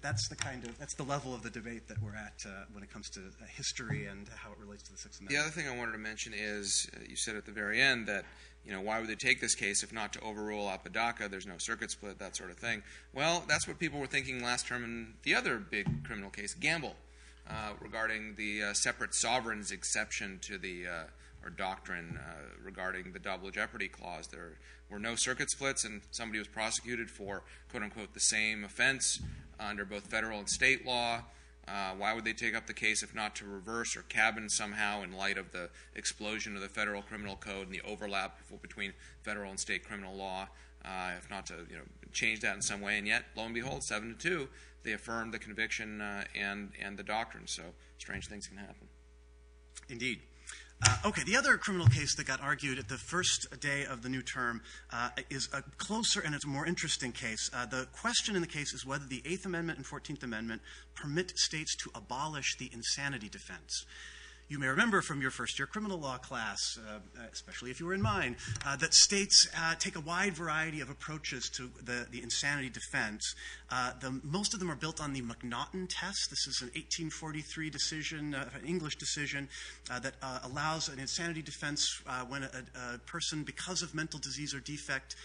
Speaker 3: that's the kind of that's the level of the debate that we're at uh, when it comes to uh, history and how it relates to the Sixth Amendment.
Speaker 2: The other thing I wanted to mention is uh, you said at the very end that you know why would they take this case if not to overrule Apodaca? There's no circuit split, that sort of thing. Well, that's what people were thinking last term in the other big criminal case, Gamble. Uh, regarding the uh, separate sovereigns exception to the uh, or doctrine uh, regarding the double jeopardy clause. There were no circuit splits, and somebody was prosecuted for quote unquote the same offense under both federal and state law. Uh, why would they take up the case if not to reverse or cabin somehow in light of the explosion of the federal criminal code and the overlap between federal and state criminal law? Uh, if not to you know change that in some way, and yet lo and behold, seven to two, they affirmed the conviction uh, and and the doctrine. So strange things can happen.
Speaker 3: Indeed. Uh, okay, the other criminal case that got argued at the first day of the new term uh, is a closer and it's a more interesting case. Uh, the question in the case is whether the Eighth Amendment and Fourteenth Amendment permit states to abolish the insanity defense. You may remember from your first year criminal law class, uh, especially if you were in mine, uh, that states uh, take a wide variety of approaches to the, the insanity defense. Uh, the, most of them are built on the McNaughton test. This is an 1843 decision, uh, an English decision, uh, that allows an insanity defense when a, a, person, because of mental disease or defect,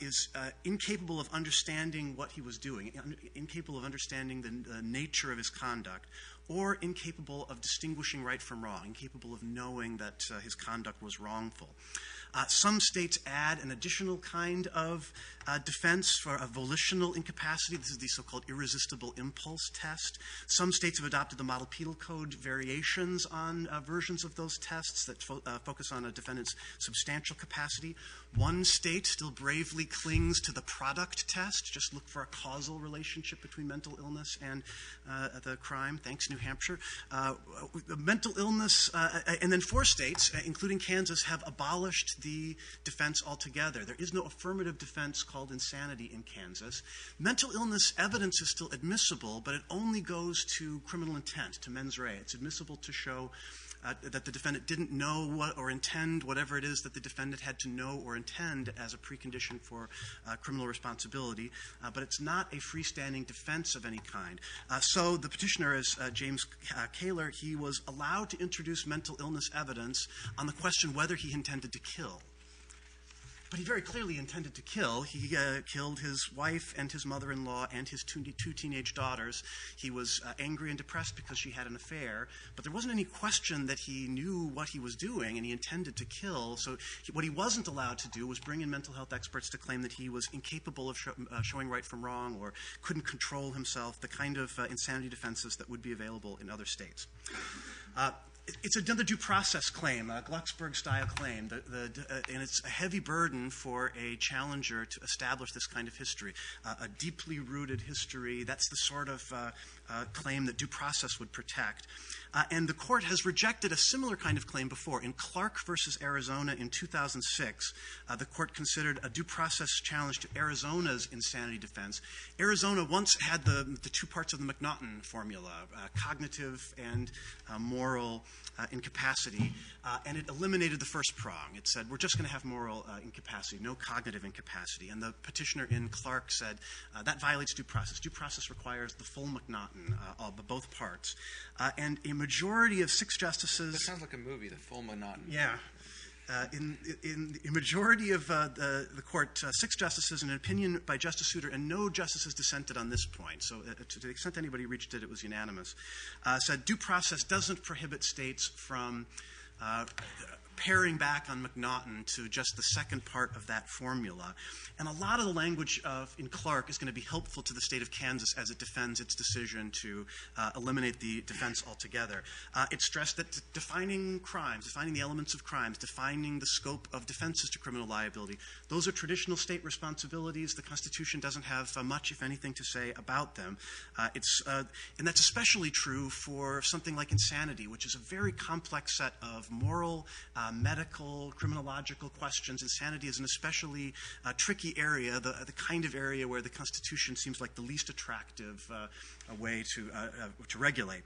Speaker 3: is incapable of understanding what he was doing, incapable of understanding the, the nature of his conduct or incapable of distinguishing right from wrong, incapable of knowing that uh, his conduct was wrongful. Uh, some states add an additional kind of uh, defense for a volitional incapacity. This is the so called irresistible impulse test. Some states have adopted the model penal code variations on uh, versions of those tests that fo- uh, focus on a defendant's substantial capacity. One state still bravely clings to the product test. Just look for a causal relationship between mental illness and uh, the crime. Thanks, New Hampshire. Uh, mental illness, and then four states, including Kansas, have abolished the defense altogether. There is no affirmative defense called insanity in Kansas. Mental illness evidence is still admissible, but it only goes to criminal intent, to mens rea. It's admissible to show uh, that the defendant didn't know what or intend whatever it is that the defendant had to know or intend as a precondition for uh, criminal responsibility, uh, but it's not a freestanding defense of any kind. Uh, so the petitioner is uh, James uh, Kahler. He was allowed to introduce mental illness evidence on the question whether he intended to kill. But he very clearly intended to kill. He uh, killed his wife and his mother in law and his two, two, teenage daughters. He was uh, angry and depressed because she had an affair. But there wasn't any question that he knew what he was doing and he intended to kill. So he, what he wasn't allowed to do was bring in mental health experts to claim that he was incapable of uh, showing right from wrong or couldn't control himself, the kind of uh, insanity defenses that would be available in other states. It's another due process claim, a Glucksberg style claim, uh, and it's a heavy burden for a challenger to establish this kind of history, a deeply rooted history. That's the sort of uh claim that due process would protect. Uh, and the court has rejected a similar kind of claim before. In Clark versus Arizona in 2006, uh, the court considered a due process challenge to Arizona's insanity defense. Arizona once had the, the two parts of the McNaughton formula cognitive and moral uh, incapacity, uh, and it eliminated the first prong. It said, we're just going to have moral uh, incapacity, no cognitive incapacity. And the petitioner in Clark said, uh, that violates due process. Due process requires the full McNaughton, uh, of both parts. Uh, and a majority of six justices.
Speaker 2: That sounds like a movie, the full McNaughton.
Speaker 3: Yeah. Uh, in, in, the majority of uh, the, the, court, uh, six justices, an opinion by Justice Souter, and no justices dissented on this point. So, to the extent anybody reached it, it was unanimous. Said due process doesn't prohibit states from paring back on McNaughton to just the second part of that formula. And a lot of the language of, in Clark is going to be helpful to the state of Kansas as it defends its decision to uh, eliminate the defense altogether. Uh, it stressed that defining crimes, defining the elements of crimes, defining the scope of defenses to criminal liability, those are traditional state responsibilities. The Constitution doesn't have uh, much, if anything, to say about them. Uh, it's, uh, and that's especially true for something like insanity, which is a very complex set of moral uh, medical, criminological questions. Insanity is an especially uh, tricky area, the, the kind of area where the Constitution seems like the least attractive uh, way to, uh, uh, to regulate.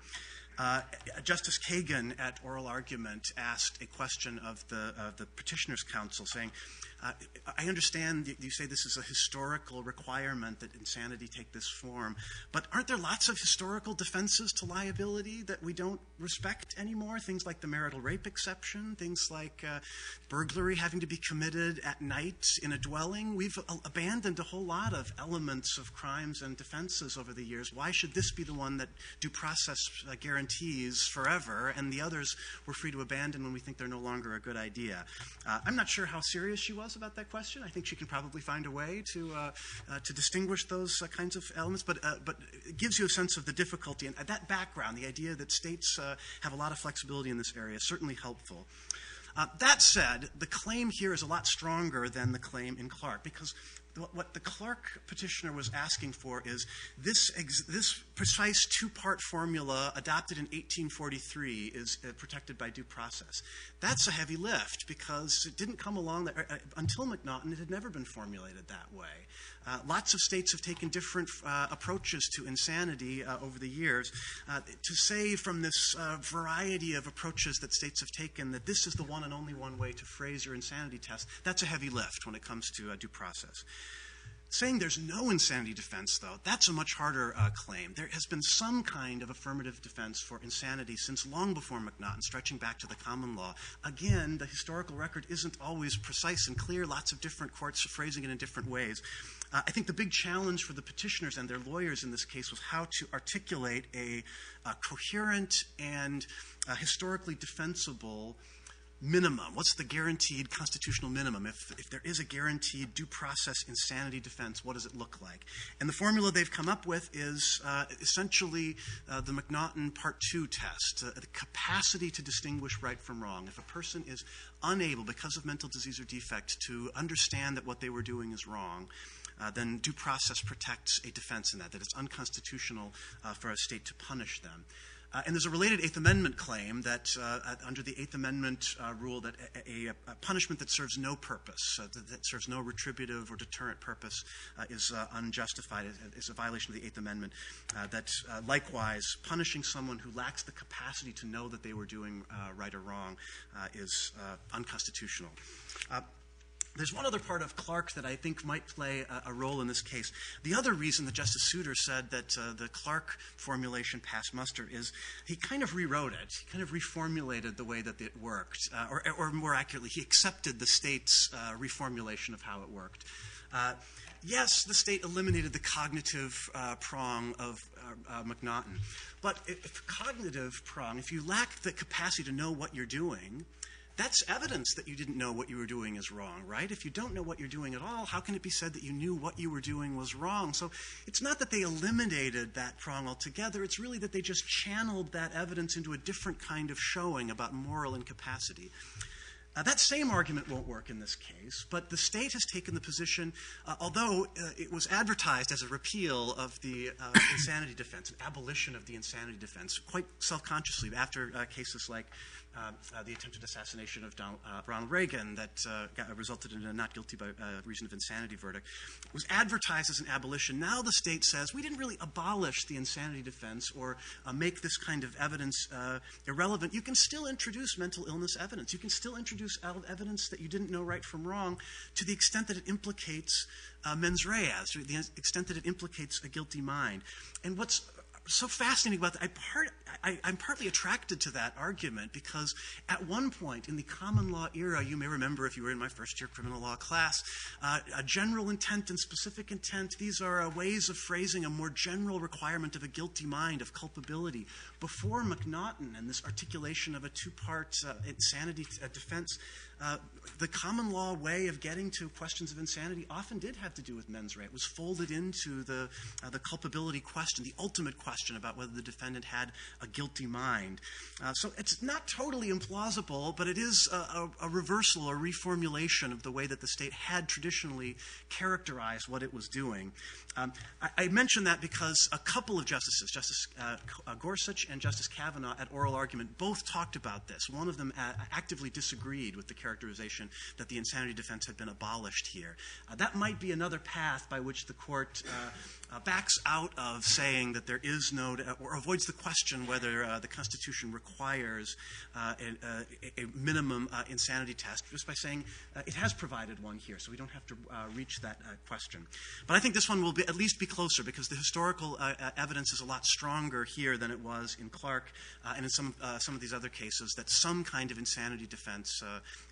Speaker 3: Uh, Justice Kagan, at oral argument, asked a question of the, the petitioner's counsel, saying, uh, I understand you say this is a historical requirement that insanity take this form, but aren't there lots of historical defenses to liability that we don't respect anymore? Things like the marital rape exception, things like uh, burglary having to be committed at night in a dwelling. We've abandoned a whole lot of elements of crimes and defenses over the years. Why should this be the one that due process uh, guarantees forever, and the others we're free to abandon when we think they're no longer a good idea? Uh, I'm not sure how serious she was else about that question. I think she can probably find a way to, uh, uh, to distinguish those uh, kinds of elements, but, uh, but it gives you a sense of the difficulty. And that background, the idea that states uh, have a lot of flexibility in this area, is certainly helpful. Uh, that said, the claim here is a lot stronger than the claim in Clark because what the Clark petitioner was asking for is this, precise two part formula adopted in 1843 is uh, protected by due process. That's a heavy lift because it didn't come along that, uh, until McNaughton, it had never been formulated that way. Uh, lots of states have taken different uh, approaches to insanity uh, over the years. Uh, to say from this variety of approaches that states have taken that this is the one and only one way to phrase your insanity test, that's a heavy lift when it comes to due process. Saying there's no insanity defense, though, that's a much harder uh, claim. There has been some kind of affirmative defense for insanity since long before McNaughton, stretching back to the common law. Again, the historical record isn't always precise and clear, lots of different courts phrasing it in different ways. Uh, I think the big challenge for the petitioners and their lawyers in this case was how to articulate a, a coherent and uh, historically defensible minimum? What's the guaranteed constitutional minimum? If, if there is a guaranteed due process insanity defense, what does it look like? And the formula they've come up with is uh, essentially uh, the McNaughton Part 2 test uh, the capacity to distinguish right from wrong. If a person is unable, because of mental disease or defect, to understand that what they were doing is wrong, uh, then due process protects a defense in that, that it's unconstitutional uh, for a state to punish them. Uh, and there's a related Eighth Amendment claim that, uh, under the Eighth Amendment uh, rule, that a, a, punishment that serves no purpose, uh, that, that, serves no retributive or deterrent purpose, uh, is uh, unjustified, is a violation of the Eighth Amendment. that likewise, punishing someone who lacks the capacity to know that they were doing right or wrong is unconstitutional. There's one other part of Clark that I think might play a, a role in this case. The other reason that Justice Souter said that uh, the Clark formulation passed muster is he kind of rewrote it. He kind of reformulated the way that it worked. Uh, or, or, more accurately, he accepted the state's uh, reformulation of how it worked. Uh, yes, the state eliminated the cognitive uh, prong of uh, McNaughton. But if cognitive prong, if you lack the capacity to know what you're doing, that's evidence that you didn't know what you were doing is wrong, right? If you don't know what you're doing at all, how can it be said that you knew what you were doing was wrong? So it's not that they eliminated that prong altogether, it's really that they just channeled that evidence into a different kind of showing about moral incapacity. Uh, that same argument won't work in this case, but the state has taken the position, uh, although uh, it was advertised as a repeal of the uh, insanity defense, an abolition of the insanity defense, quite self consciously after uh, cases like the attempted assassination of Donald, uh, Ronald Reagan that uh, got, resulted in a not guilty by uh, reason of insanity verdict was advertised as an abolition. Now the state says we didn't really abolish the insanity defense or uh, make this kind of evidence irrelevant. You can still introduce mental illness evidence. You can still introduce evidence that you didn't know right from wrong to the extent that it implicates mens rea, to the extent that it implicates a guilty mind. And what's so fascinating about that. I part, I, am partly attracted to that argument because at one point in the common law era, you may remember if you were in my first year criminal law class, uh, a general intent and specific intent, these are uh, ways of phrasing a more general requirement of a guilty mind, of culpability. Before McNaughton and this articulation of a two part uh, insanity uh, defense, the common law way of getting to questions of insanity often did have to do with mens rea. It was folded into the, uh, the culpability question, the ultimate question about whether the defendant had a guilty mind. Uh, so it's not totally implausible, but it is a, reversal or reformulation of the way that the state had traditionally characterized what it was doing. Um, I, mention that because a couple of justices, Justice uh, uh, Gorsuch and Justice Kavanaugh, at oral argument, both talked about this. One of them actively disagreed with the characterization that the insanity defense had been abolished here. Uh, that might be another path by which the court uh, uh, backs out of saying that there is no, or avoids the question whether uh, the Constitution requires uh, a, a, minimum uh, insanity test, just by saying it has provided one here, so we don't have to reach that question. But I think this one will be, at least be closer because the historical evidence is a lot stronger here than it was in Clark and in some, some of these other cases that some kind of insanity defense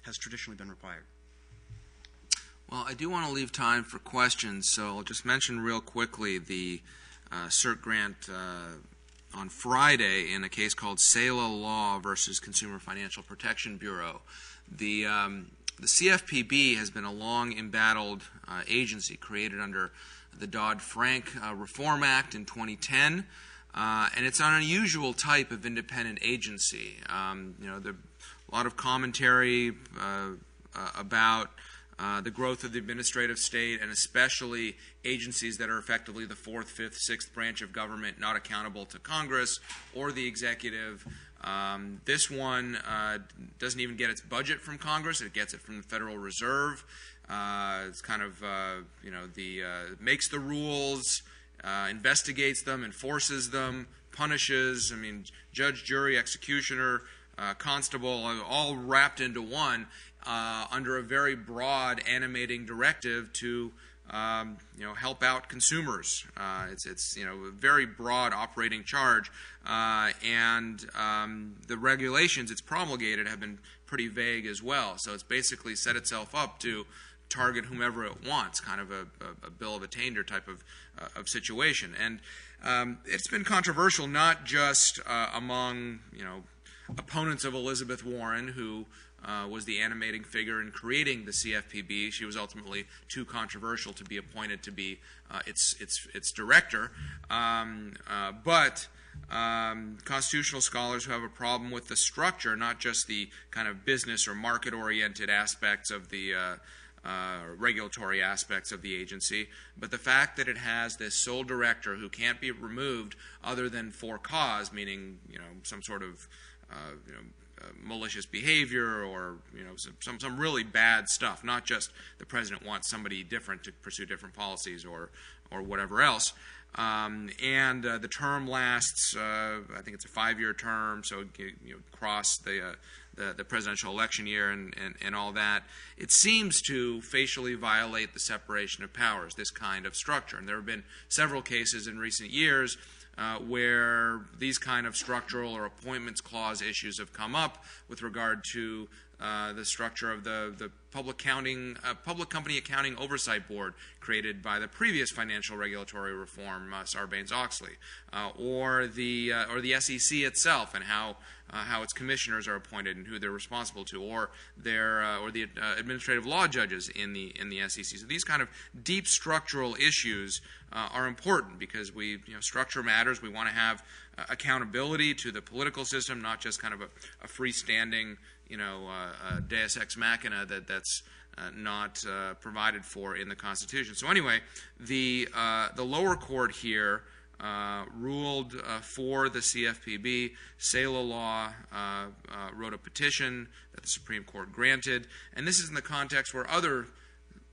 Speaker 3: has traditionally been required.
Speaker 2: Well, I do want to leave time for questions, so I'll just mention real quickly the uh, cert grant uh, on Friday in a case called Seila Law versus Consumer Financial Protection Bureau. The um, the CFPB has been a long embattled uh, agency created under the Dodd Frank uh, Reform Act in 2010. Uh, and it's an unusual type of independent agency. Um, you know, there a lot of commentary uh, about uh, the growth of the administrative state, and especially agencies that are effectively the fourth, fifth, sixth branch of government, not accountable to Congress or the executive. Um, this one uh, doesn't even get its budget from Congress; it gets it from the Federal Reserve. Uh, it's kind of uh, you know the uh, makes the rules, investigates them, enforces them, punishes. I mean, judge, jury, executioner. Uh, constable, all wrapped into one, uh, under a very broad animating directive to um, you know help out consumers. Uh, it's it's you know a very broad operating charge, uh, and um, the regulations it's promulgated have been pretty vague as well. So it's basically set itself up to target whomever it wants, kind of a, a, a bill of attainder type of uh, of situation. And um, it's been controversial not just uh, among you know opponents of Elizabeth Warren who uh, was the animating figure in creating the CFPB. She was ultimately too controversial to be appointed to be uh, its, its, its director. Um, uh, but um, constitutional scholars who have a problem with the structure, not just the kind of business or market oriented aspects of the uh, uh, regulatory aspects of the agency, but the fact that it has this sole director who can't be removed other than for cause, meaning you know some sort of you know uh, malicious behavior or you know some, some, really bad stuff. Not just the president wants somebody different to pursue different policies or or whatever else. Um, and uh, the term lasts, uh, I think it's a five-year term, so you, you know, cross the, uh, the, the presidential election year and, and, and all that. It seems to facially violate the separation of powers, this kind of structure. And there have been several cases in recent years uh, where these kind of structural or appointments clause issues have come up with regard to uh, the structure of the, the public counting uh, public company accounting oversight board created by the previous financial regulatory reform uh, Sarbanes-Oxley, uh, or the uh, or the SEC itself and how how its commissioners are appointed and who they're responsible to, or their or the administrative law judges in the in the SEC. So these kind of deep structural issues are important because we you know structure matters. We want to have accountability to the political system, not just kind of a, a freestanding you know, uh, Deus ex machina that that's uh, not uh, provided for in the Constitution. So anyway, the uh, the lower court here uh, ruled uh, for the CFPB. Seila Law wrote a petition that the Supreme Court granted, and this is in the context where other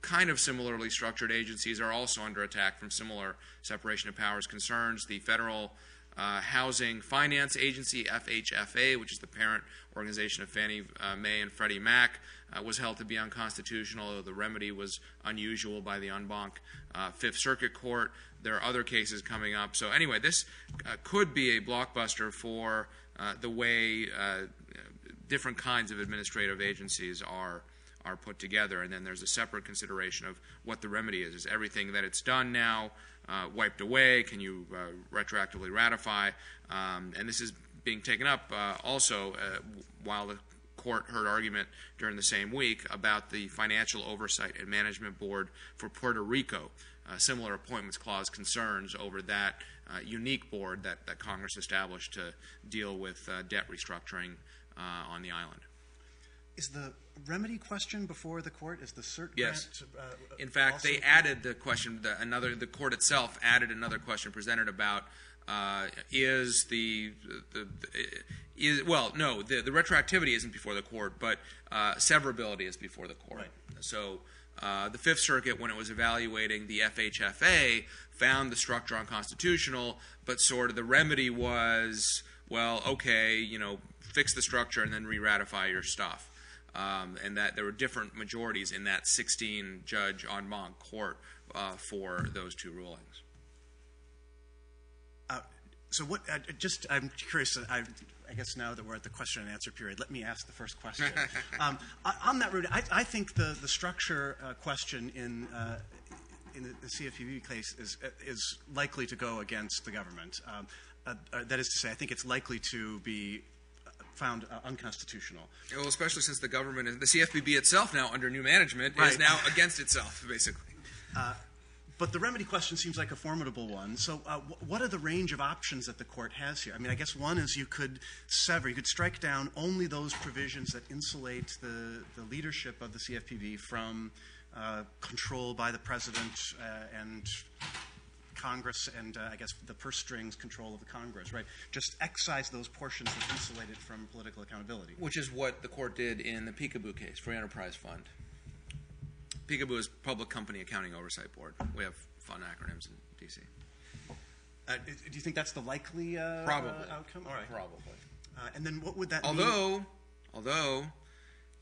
Speaker 2: kind of similarly structured agencies are also under attack from similar separation of powers concerns. The federal uh, Housing Finance Agency, FHFA, which is the parent organization of Fannie uh, Mae and Freddie Mac, uh, was held to be unconstitutional, although the remedy was unusual by the en uh, Fifth Circuit Court. There are other cases coming up. So, anyway, this uh, could be a blockbuster for uh, the way different kinds of administrative agencies are are put together. And then there's a separate consideration of what the remedy is. Is everything that it's done now uh, wiped away? Can you uh, retroactively ratify? Um, and this is being taken up uh, also uh, while the court heard argument during the same week about the Financial Oversight and Management Board for Puerto Rico. Uh, similar appointments clause concerns over that unique board that, that Congress established to deal with debt restructuring on the island.
Speaker 3: Is the remedy question before the court? Is the cert
Speaker 2: yes.
Speaker 3: grant?
Speaker 2: Uh, In fact, they added the question. The, another, the court itself added another question presented about uh, is the, the, the, is well no the, the retroactivity isn't before the court, but uh, severability is before the court.
Speaker 3: Right.
Speaker 2: So. Uh, the Fifth Circuit, when it was evaluating the FHFA, found the structure unconstitutional, but sort of the remedy was, well, okay, you know, fix the structure and then re-ratify your stuff and that there were different majorities in that 16 judge en banc court uh, for those two rulings.
Speaker 3: Uh, so what? Uh, just I'm curious. I, I, guess now that we're at the question and answer period, let me ask the first question. um, on that route, I, I, think the the structure uh, question in uh, in the, CFPB case is is likely to go against the government. Um, that is to say, I think it's likely to be found uh, unconstitutional.
Speaker 2: Well, especially since the government, the CFPB itself now under new management,
Speaker 3: right.
Speaker 2: is now against itself, basically.
Speaker 3: Uh, but the remedy question seems like a formidable one. So, uh, what are the range of options that the court has here? I mean, I guess one is you could sever, you could strike down only those provisions that insulate the, the leadership of the CFPB from uh, control by the president uh, and Congress and uh, I guess the purse strings control of the Congress, right? Just excise those portions that insulate it from political accountability.
Speaker 2: Which is what the court did in the Peekaboo case, Free Enterprise Fund. Peekaboo is Public Company Accounting Oversight Board. We have fun acronyms in D.C.
Speaker 3: Uh, do you think that's the likely uh,
Speaker 2: Probably.
Speaker 3: outcome? All right.
Speaker 2: Probably.
Speaker 3: Uh, and then what would that
Speaker 2: although,
Speaker 3: mean?
Speaker 2: Although,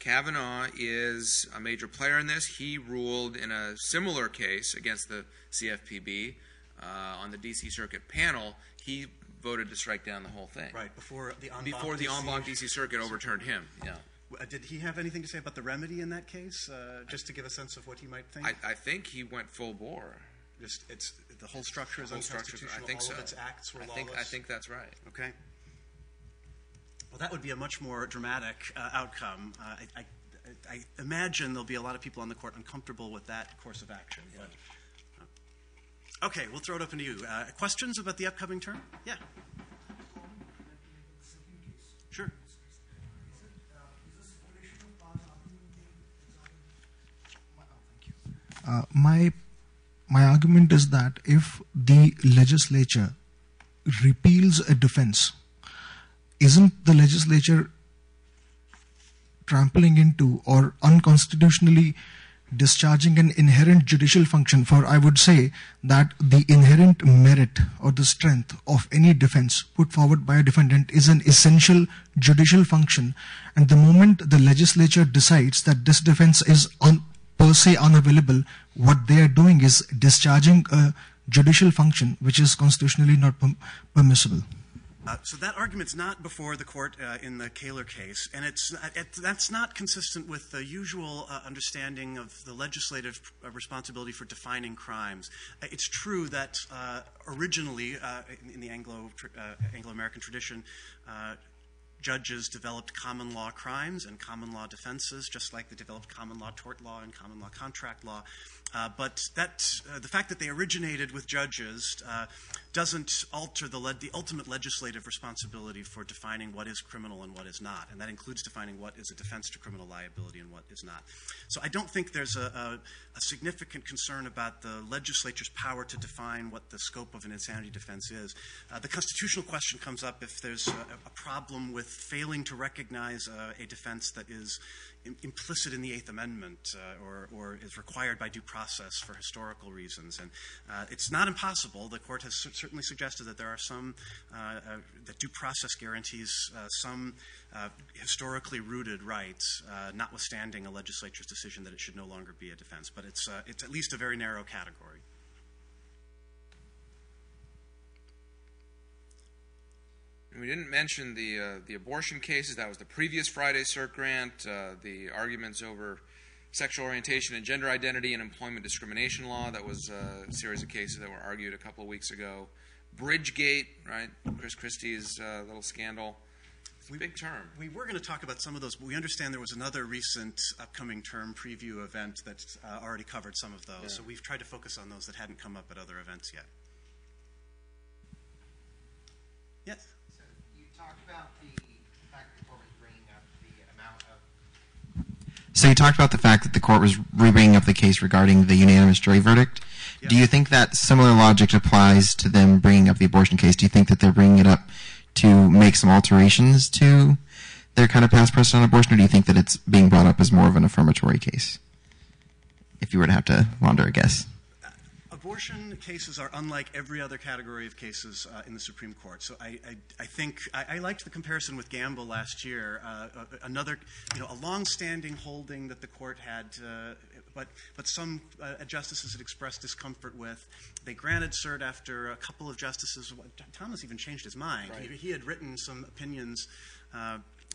Speaker 2: Kavanaugh is a major player in this. He ruled in a similar case against the CFPB on the D.C. Circuit panel, he voted to strike down the whole thing.
Speaker 3: Right before the en
Speaker 2: before the en banc D.C. Circuit overturned him. Yeah.
Speaker 3: Uh, did he have anything to say about the remedy in that case, uh, just to give a sense of what he might think?
Speaker 2: I, I think he went full bore.
Speaker 3: Just it's the whole structure is whole unconstitutional.
Speaker 2: I think
Speaker 3: all
Speaker 2: so.
Speaker 3: of its acts were
Speaker 2: I
Speaker 3: lawless.
Speaker 2: think I think that's right.
Speaker 3: Okay. Well, that would be a much more dramatic uh, outcome. Uh, I, I, I, imagine there'll be a lot of people on the court uncomfortable with that course of action. Okay, we'll throw it open to you. Uh, questions about the upcoming term? Yeah. Sure.
Speaker 4: Uh, my my argument is that if the legislature repeals a defense, isn't the legislature trampling into or unconstitutionally discharging an inherent judicial function for I would say that the inherent merit or the strength of any defense put forward by a defendant is an essential judicial function. And the moment the legislature decides that this defense is un, per se unavailable what they are doing is discharging a judicial function which is constitutionally not permissible.
Speaker 3: Uh, so that argument's not before the court uh, in the Kahler case, and uh, that's not consistent with the usual uh, understanding of the legislative uh, responsibility for defining crimes. Uh, it's true that originally, in, the Anglo Anglo American tradition, judges developed common law crimes and common law defenses, just like they developed common law tort law and common law contract law. Uh, but that, uh, the fact that they originated with judges uh, doesn't alter the, the, ultimate legislative responsibility for defining what is criminal and what is not, and that includes defining what is a defense to criminal liability and what is not. So I don't think there's a, a, a significant concern about the legislature's power to define what the scope of an insanity defense is. Uh, the constitutional question comes up if there's a, a problem with failing to recognize uh, a defense that is implicit in the Eighth Amendment uh, or, or, is required by due process for historical reasons. And uh, it's not impossible. The court has certainly suggested that there are some, uh, uh that due process guarantees uh, some uh, historically rooted rights, notwithstanding a legislature's decision that it should no longer be a defense. But it's, it's at least a very narrow category.
Speaker 2: We didn't mention the uh, the abortion cases. That was the previous Friday cert grant. Uh, the arguments over sexual orientation and gender identity and employment discrimination law. That was uh, a series of cases that were argued a couple of weeks ago. Bridgegate, right? Chris Christie's uh, little scandal. A big term.
Speaker 3: We were going to talk about some of those, but we understand there was another recent upcoming term preview event that uh, already covered some of those. Yeah. So we've tried to focus on those that hadn't come up at other events yet. Yes
Speaker 5: talked about the fact that the court was bringing up the amount of. So you talked about the fact that the court was re-bringing up the case regarding the unanimous jury verdict. Yeah. Do you think that similar logic applies to them bringing up the abortion case? Do you think that they're bringing it up to make some alterations to their kind of past precedent on abortion, or do you think that it's being brought up as more of an affirmatory case? If you were to have to wander a guess
Speaker 3: abortion cases are unlike every other category of cases uh, in the Supreme Court. So I, I, I think I, I, liked the comparison with Gamble last year. Uh, uh, another, you know, a long-standing holding that the court had, uh, but but some uh, justices had expressed discomfort with. They granted cert after a couple of justices. Thomas even changed his mind. Right. He, he, had written some opinions.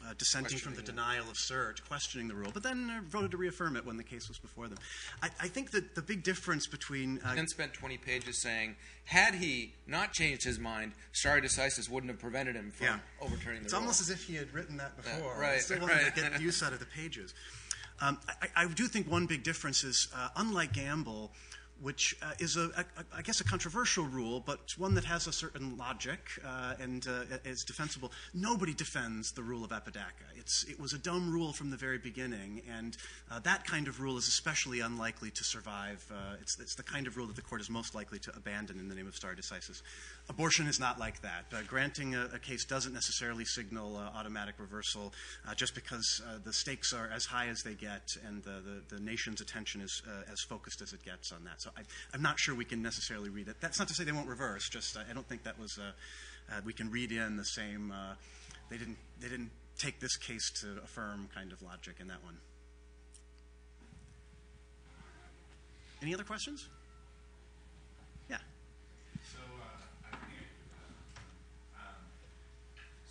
Speaker 3: Uh, dissenting from the denial of cert, questioning the rule, but then uh, voted to reaffirm it when the case was before them. I, I think that the big difference between.
Speaker 2: Uh, then spent 20 pages saying, had he not changed his mind, stare decisis wouldn't have prevented him from yeah. overturning the
Speaker 3: it's
Speaker 2: rule.
Speaker 3: almost as if he had written that before.
Speaker 2: Yeah, right.
Speaker 3: Still wanted right. to get use out of the pages. Um, I, I, do think one big difference is, uh, unlike Gamble, which uh, is, I guess, a controversial rule, but one that has a certain logic uh, and uh, is defensible. Nobody defends the rule of Apodaca. It was a dumb rule from the very beginning, and that kind of rule is especially unlikely to survive. It's, it's, the kind of rule that the court is most likely to abandon in the name of stare decisis. Abortion is not like that. Uh, granting a, a, case doesn't necessarily signal automatic reversal just because the stakes are as high as they get and the, the, the nation's attention is as focused as it gets on that. So I, am not sure we can necessarily read it. That's not to say they won't reverse. Just uh, I don't think that was. Uh, uh, we can read in the same. Uh, they didn't. They didn't take this case to affirm kind of logic in that one. Any other questions?
Speaker 6: Yeah. So, uh, um,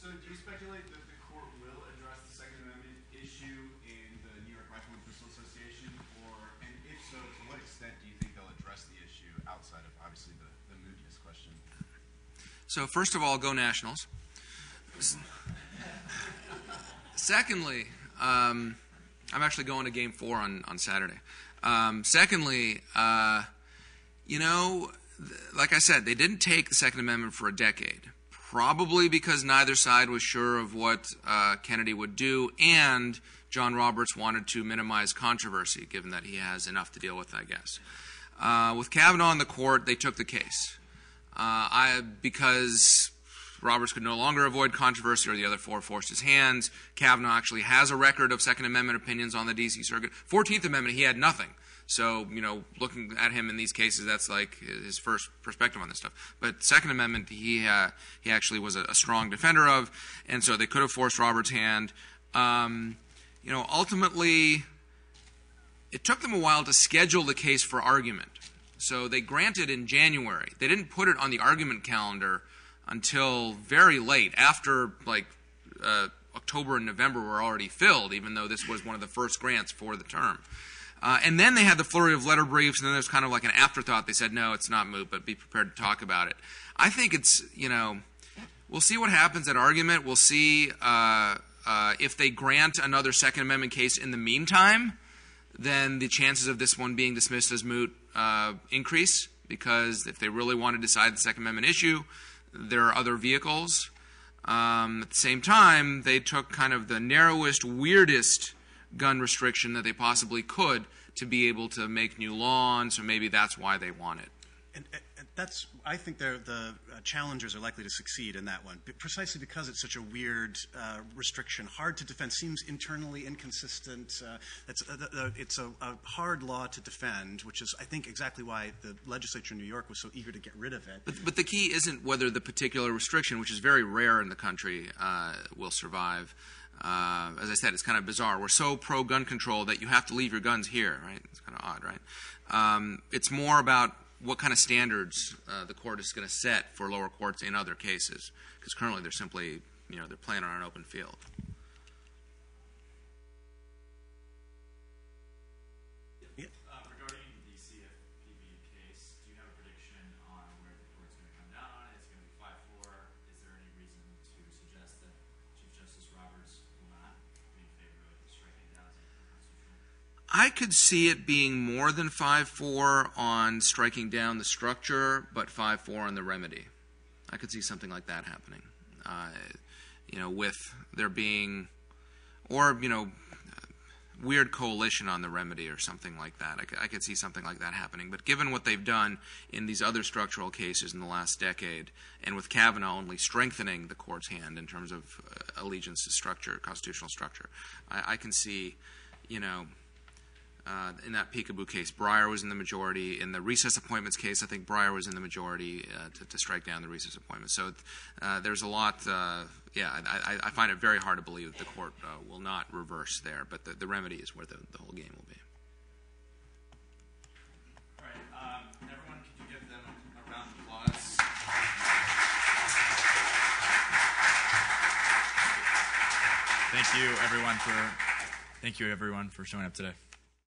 Speaker 6: so do you speculate that the court will address the Second Amendment issue in the New York Rifle and Pistol Association, or and if so, to what extent do you think they'll address the issue outside of obviously the, the mootness question?
Speaker 2: So first of all, go Nationals. Secondly, um, I'm actually going to Game Four on on Saturday. Um, secondly, uh, you know, th- like I said, they didn't take the Second Amendment for a decade. Probably because neither side was sure of what uh, Kennedy would do, and John Roberts wanted to minimize controversy, given that he has enough to deal with, I guess. Uh, with Kavanaugh in the court, they took the case. Uh, I, because Roberts could no longer avoid controversy, or the other four forced his hands. Kavanaugh actually has a record of Second Amendment opinions on the D.C. Circuit. Fourteenth Amendment, he had nothing. So, you know, looking at him in these cases, that's like his first perspective on this stuff. But Second Amendment, he uh, he actually was a, a, strong defender of, and so they could have forced Roberts' hand. Um, you know, ultimately, it took them a while to schedule the case for argument. So they granted in January. They didn't put it on the argument calendar until very late, after like uh, October and November were already filled, even though this was one of the first grants for the term. Uh, and then they had the flurry of letter briefs, and then there's kind of like an afterthought. They said, no, it's not moot, but be prepared to talk about it. I think it's, you know, we'll see what happens at argument. We'll see uh, uh, if they grant another Second Amendment case in the meantime, then the chances of this one being dismissed as moot uh, increase because if they really want to decide the Second Amendment issue, there are other vehicles. Um, at the same time, they took kind of the narrowest, weirdest gun restriction that they possibly could to be able to make new law on, so maybe that's why they want it.
Speaker 3: And, and that's, I think the uh, challengers are likely to succeed in that one, precisely because it's such a weird uh, restriction, hard to defend, seems internally inconsistent. Uh, it's uh, the- the- it's a, a hard law to defend, which is, I think, exactly why the legislature in New York was so eager to get rid of it.
Speaker 2: But, but the key isn't whether the particular restriction, which is very rare in the country, uh, will survive. Uh, as I said, it's kind of bizarre. We're so pro gun control that you have to leave your guns here, right? It's kind of odd, right? Um, it's more about what kind of standards uh, the court is going to set for lower courts in other cases, because currently they're simply, you know, they're playing on an open field. I could see it being more than 5 4 on striking down the structure, but 5 4 on the remedy. I could see something like that happening. Uh, you know, with there being, or, you know, weird coalition on the remedy or something like that. I could, I could see something like that happening. But given what they've done in these other structural cases in the last decade, and with Kavanaugh only strengthening the court's hand in terms of uh, allegiance to structure, constitutional structure, I, I can see, you know, in that Peekaboo case, Breyer was in the majority. In the recess appointments case, I think Breyer was in the majority uh, to, to strike down the recess appointments. So uh, there's a lot. Uh, yeah, I, I, I find it very hard to believe that the court uh, will not reverse there, but the, the remedy is where the, the whole game will be.
Speaker 1: All right, um, everyone, could you give them a round of applause? Thank you, everyone, for thank you, everyone, for showing up today.